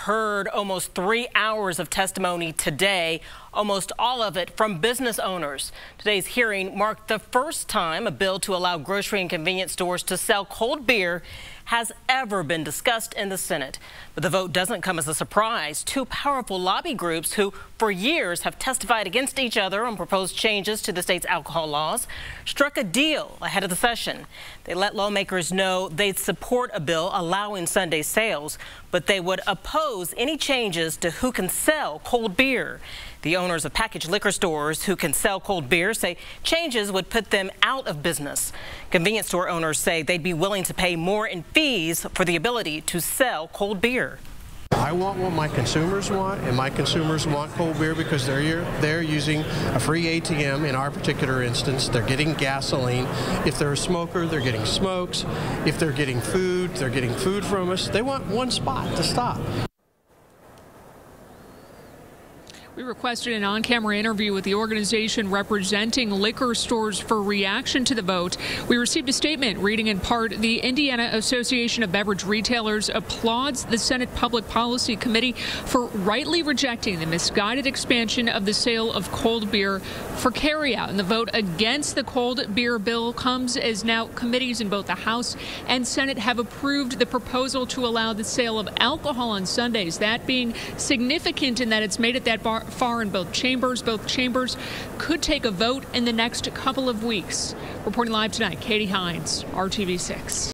heard almost three hours of testimony today, almost all of it from business owners. Today's hearing marked the first time a bill to allow grocery and convenience stores to sell cold beer has ever been discussed in the Senate. But the vote doesn't come as a surprise. Two powerful lobby groups who for years have testified against each other on proposed changes to the state's alcohol laws struck a deal ahead of the session. They let lawmakers know they'd support a bill allowing Sunday sales, but they would oppose any changes to who can sell cold beer. The owners of packaged liquor stores who can sell cold beer say changes would put them out of business. Convenience store owners say they'd be willing to pay more in fees for the ability to sell cold beer. I want what my consumers want, and my consumers want cold beer because they're they're using a free ATM in our particular instance. They're getting gasoline. If they're a smoker, they're getting smokes. If they're getting food, they're getting food from us. They want one spot to stop. We requested an on camera interview with the organization representing liquor stores for reaction to the vote. We received a statement reading in part The Indiana Association of Beverage Retailers applauds the Senate Public Policy Committee for rightly rejecting the misguided expansion of the sale of cold beer for carryout. And the vote against the cold beer bill comes as now committees in both the House and Senate have approved the proposal to allow the sale of alcohol on Sundays. That being significant in that it's made it that bar far in both chambers. Both chambers could take a vote in the next couple of weeks. Reporting live tonight, Katie Hines, RTV6.